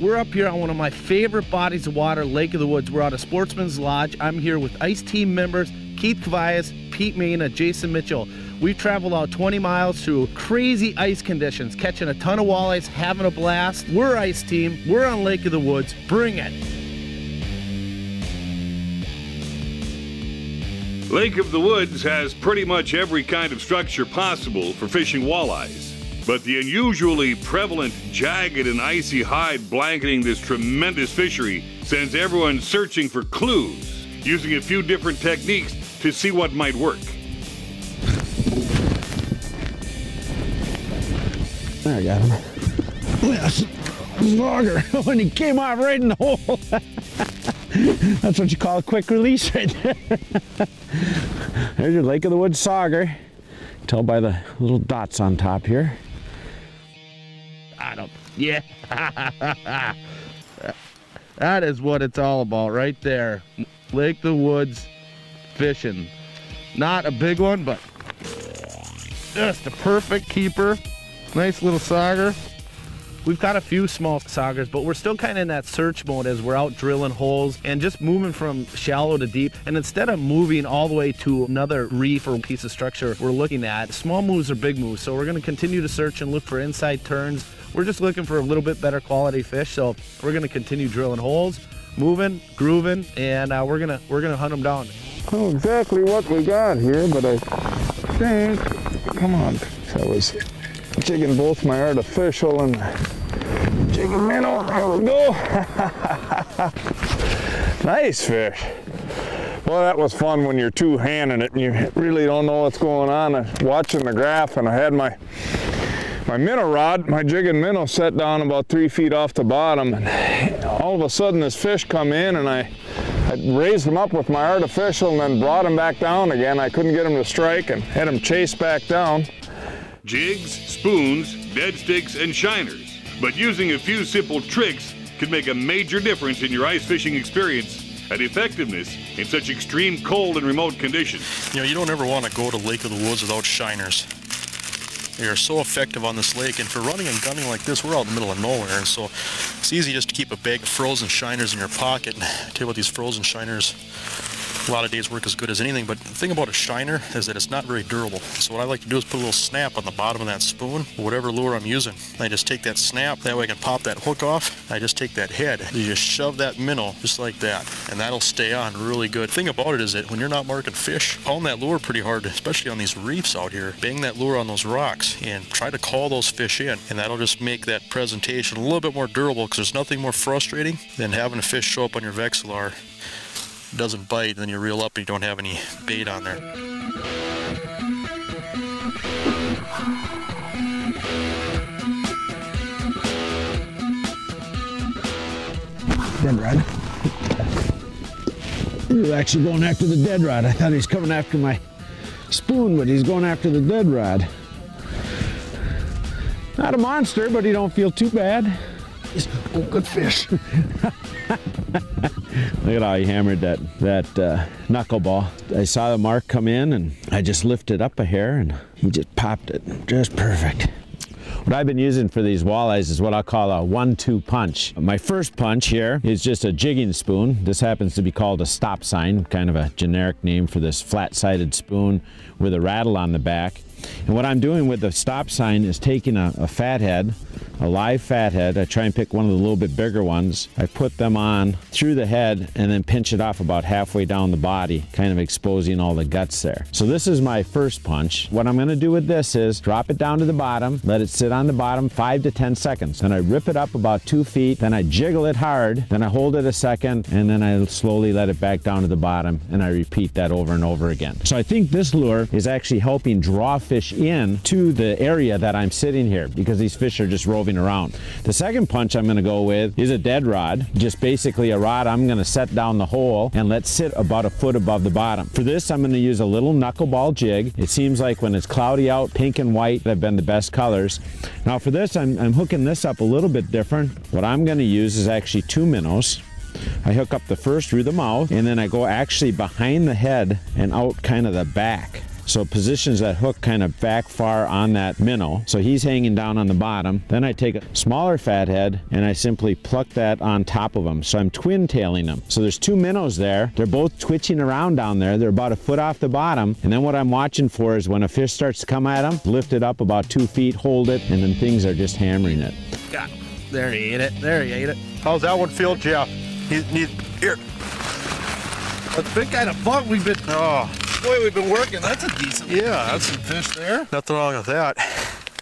We're up here on one of my favorite bodies of water, Lake of the Woods. We're out of Sportsman's Lodge. I'm here with ICE team members Keith Kavajecz, Pete Maina, Jason Mitchell. We've traveled out 20 miles through crazy ice conditions, catching a ton of walleyes, having a blast. We're ICE team. We're on Lake of the Woods. Bring it. Lake of the Woods has pretty much every kind of structure possible for fishing walleyes. But the unusually prevalent jagged and icy hide blanketing this tremendous fishery sends everyone searching for clues, using a few different techniques to see what might work. There, I got him. Yes, logger when he came off right in the hole. That's what you call a quick release right there. There's your Lake of the Woods sauger. Tell by the little dots on top here. Got him. Yeah. that is what it's all about right there. Lake the Woods fishing. Not a big one, but just a perfect keeper. Nice little sauger. We've got a few small saugers, but we're still kind of in that search mode as we're out drilling holes and just moving from shallow to deep. And instead of moving all the way to another reef or piece of structure we're looking at, small moves are big moves. So we're gonna continue to search and look for inside turns. We're just looking for a little bit better quality fish. So we're gonna continue drilling holes, moving, grooving, and uh, we're gonna we're gonna hunt them down. Don't know exactly what we got here, but I think, come on, I was jigging both my artificial and jigging minnow. There we go. nice fish. Well, that was fun when you're two-handing it and you really don't know what's going on. I'm watching the graph and I had my my minnow rod, my jigging minnow set down about three feet off the bottom and all of a sudden this fish come in and I, I raised him up with my artificial and then brought him back down again. I couldn't get him to strike and had him chase back down. Jigs, spoons, dead sticks, and shiners. But using a few simple tricks can make a major difference in your ice fishing experience and effectiveness in such extreme cold and remote conditions. You know, you don't ever want to go to Lake of the Woods without shiners. They are so effective on this lake, and for running and gunning like this, we're out in the middle of nowhere, and so it's easy just to keep a bag of frozen shiners in your pocket. And I tell you what, these frozen shiners, a lot of days work as good as anything, but the thing about a shiner is that it's not very durable. So what I like to do is put a little snap on the bottom of that spoon, whatever lure I'm using. I just take that snap, that way I can pop that hook off. I just take that head, you just shove that minnow just like that, and that'll stay on really good. Thing about it is that when you're not marking fish, pound that lure pretty hard, especially on these reefs out here. Bang that lure on those rocks and try to call those fish in, and that'll just make that presentation a little bit more durable because there's nothing more frustrating than having a fish show up on your Vexilar doesn't bite, and then you reel up and you don't have any bait on there. Dead rod. He was actually going after the dead rod. I thought he was coming after my spoon, but he's going after the dead rod. Not a monster, but he don't feel too bad. He's a good fish. Look at how he hammered that that uh, knuckleball. I saw the mark come in, and I just lifted up a hair, and he just popped it just perfect. What I've been using for these walleyes is what I call a one-two punch. My first punch here is just a jigging spoon. This happens to be called a stop sign, kind of a generic name for this flat-sided spoon with a rattle on the back. And what I'm doing with the stop sign is taking a, a fathead, a live fathead. I try and pick one of the little bit bigger ones. I put them on through the head and then pinch it off about halfway down the body, kind of exposing all the guts there. So this is my first punch. What I'm gonna do with this is drop it down to the bottom, let it sit on the bottom five to 10 seconds. Then I rip it up about two feet, then I jiggle it hard, then I hold it a second, and then I slowly let it back down to the bottom, and I repeat that over and over again. So I think this lure is actually helping draw fish in to the area that I'm sitting here because these fish are just roving around. The second punch I'm gonna go with is a dead rod, just basically a rod I'm gonna set down the hole and let sit about a foot above the bottom. For this, I'm gonna use a little knuckleball jig. It seems like when it's cloudy out, pink and white have been the best colors. Now for this, I'm, I'm hooking this up a little bit different. What I'm gonna use is actually two minnows. I hook up the first through the mouth and then I go actually behind the head and out kind of the back. So it positions that hook kind of back far on that minnow. So he's hanging down on the bottom. Then I take a smaller fathead and I simply pluck that on top of him. So I'm twin tailing them. So there's two minnows there. They're both twitching around down there. They're about a foot off the bottom. And then what I'm watching for is when a fish starts to come at them, lift it up about two feet, hold it, and then things are just hammering it. Got him. There he ate it. There he ate it. How's that one feel, Jeff? Need, need, here. It's been kind of fun. We've been, Oh, boy, we've been working. That's a decent, yeah, that's some fish there. nothing wrong with that.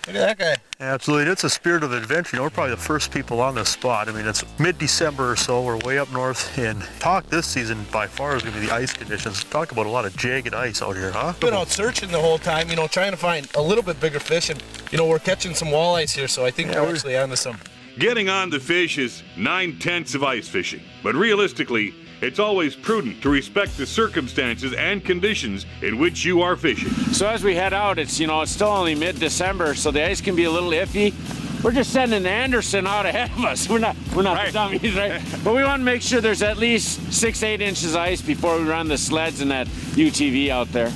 Look at that guy. Absolutely, it's a spirit of adventure. You know, we're probably the first people on this spot. I mean, it's mid-December or so. We're way up north, and talk this season by far is going to be the ice conditions. Talk about a lot of jagged ice out here, huh? been out searching the whole time, you know, trying to find a little bit bigger fish, and you know, we're catching some walleyes here, so I think Yeah, we're we're- actually onto some. Getting on the fish is nine tenths of ice fishing, but realistically, it's always prudent to respect the circumstances and conditions in which you are fishing. So as we head out, it's you know it's still only mid-December, so the ice can be a little iffy. We're just sending Andersen out ahead of us. We're not we're not the dummies, right? but we want to make sure there's at least six eight inches ice before we run the sleds and that UTV out there.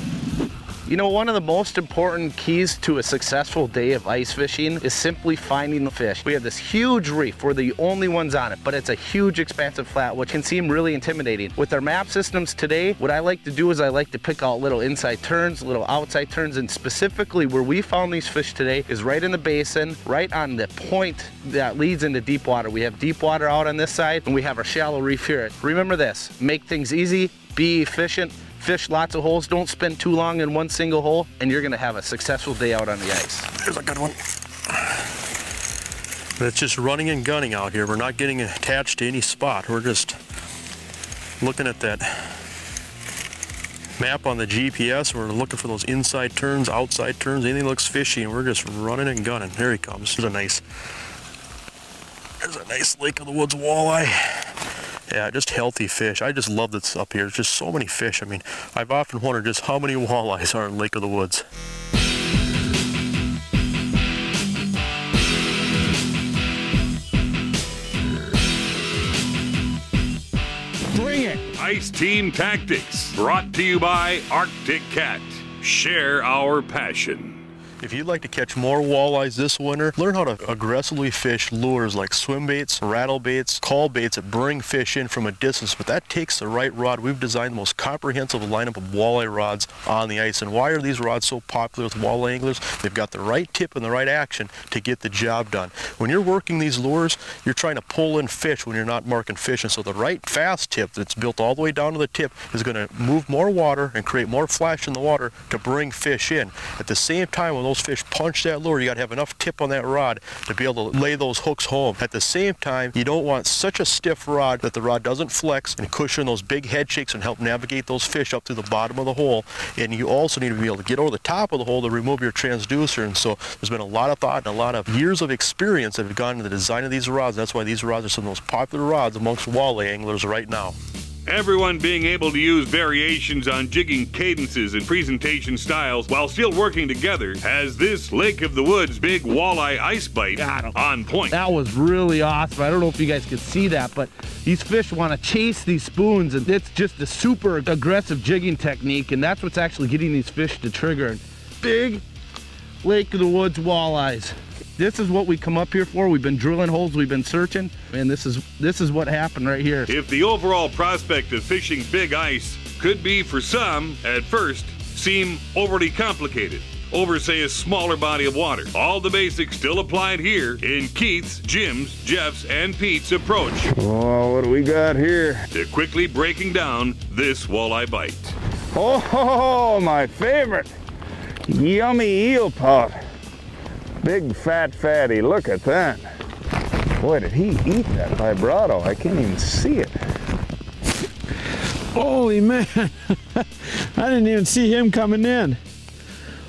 You know, one of the most important keys to a successful day of ice fishing is simply finding the fish. We have this huge reef, we're the only ones on it, but it's a huge expansive flat, which can seem really intimidating. With our map systems today, what I like to do is I like to pick out little inside turns, little outside turns, and specifically where we found these fish today is right in the basin, right on the point that leads into deep water. We have deep water out on this side, and we have our shallow reef here. Remember this, make things easy, be efficient, fish lots of holes, don't spend too long in one single hole, and you're gonna have a successful day out on the ice. Here's a good one. It's just running and gunning out here. We're not getting attached to any spot. We're just looking at that map on the GPS. We're looking for those inside turns, outside turns, anything looks fishy, and we're just running and gunning. There he comes. There's a nice, there's a nice Lake of the Woods walleye. Yeah, just healthy fish. I just love this up here. There's just so many fish. I mean, I've often wondered just how many walleyes are in Lake of the Woods. Bring it! Ice Team Tactics, brought to you by Arctic Cat. Share our passion. If you'd like to catch more walleyes this winter, learn how to aggressively fish lures like swim baits, rattle baits, call baits that bring fish in from a distance, but that takes the right rod. We've designed the most comprehensive lineup of walleye rods on the ice. And why are these rods so popular with walleye anglers? They've got the right tip and the right action to get the job done. When you're working these lures, you're trying to pull in fish when you're not marking fish. And so the right fast tip that's built all the way down to the tip is going to move more water and create more flash in the water to bring fish in. At the same time, when those fish punch that lure, you got to have enough tip on that rod to be able to lay those hooks home. At the same time, you don't want such a stiff rod that the rod doesn't flex and cushion those big head shakes and help navigate those fish up through the bottom of the hole. And you also need to be able to get over the top of the hole to remove your transducer. And so there's been a lot of thought and a lot of years of experience that have gone into the design of these rods. That's why these rods are some of the most popular rods amongst walleye anglers right now. Everyone being able to use variations on jigging cadences and presentation styles while still working together has this Lake of the Woods big walleye ice bite on point. That was really awesome. I don't know if you guys could see that, but these fish want to chase these spoons, and it's just a super aggressive jigging technique, and that's what's actually getting these fish to trigger. Big Lake of the Woods walleyes. This is what we come up here for. We've been drilling holes, we've been searching, and this is this is what happened right here. If the overall prospect of fishing big ice could be for some, at first, seem overly complicated over, say, a smaller body of water, all the basics still applied here in Keith's, Jim's, Jeff's, and Pete's approach Oh, what do we got here? to quickly breaking down this walleye bite. Oh, my favorite. Yummy eel pout. Big fat fatty. Look at that. Boy, did he eat that vibrato. I can't even see it. Holy man! I didn't even see him coming in.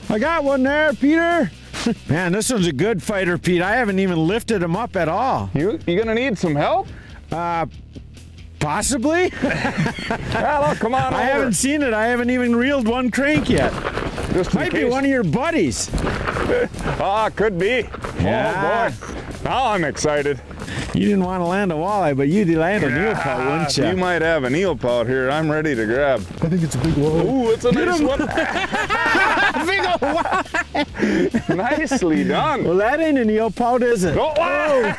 I got one there, Peter. Man, this one's a good fighter, Pete. I haven't even lifted him up at all. You you gonna need some help? Uh, possibly. Hello, come on I over. haven't seen it. I haven't even reeled one crank yet. Just in Might be one of your buddies. Ah, could be. Yeah. Oh boy. Now I'm excited. You didn't want to land a walleye, but you'd land an eel pout, wouldn't You you? might have an eel pout here. I'm ready to grab. I think it's a big walleye. Ooh, it's a nice one. big old walleye. Nicely done. Well, that ain't an eel pout, is it? Oh, wow.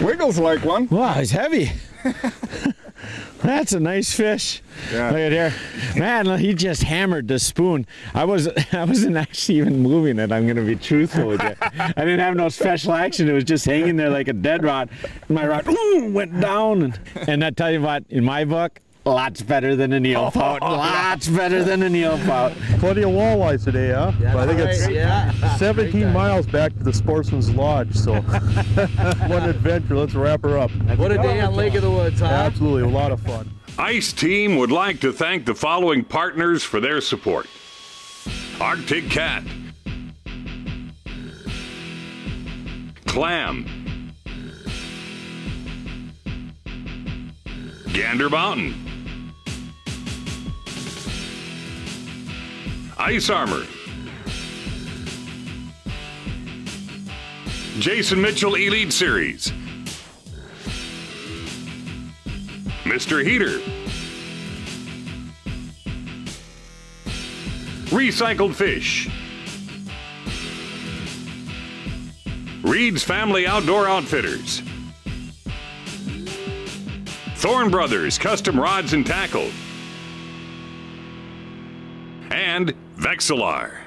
Wiggles like one. Wow, he's heavy. That's a nice fish. Yeah. Look at here, man. He just hammered the spoon. I was, I wasn't actually even moving it. I'm gonna be truthful with you. I didn't have no special action. It was just hanging there like a dead rod. My rod ooh, went down, and, and I tell you what, in my book, lots better than an eel pout. Lots better than an eel pout. Plenty of walleyes today, huh? But I think it's yeah. 17 miles back to the Sportsman's Lodge, so what an adventure. Let's wrap her up. What a day on Lake of the Woods, huh? Absolutely, a lot of fun. Ice Team would like to thank the following partners for their support Arctic Cat, Clam, Gander Mountain, Ice Armor, Jason Mitchell Elite Series. Mr. Heater. Recycled fish. Reed's Family Outdoor Outfitters. Thorne Brothers Custom Rods and Tackle. Vexilar.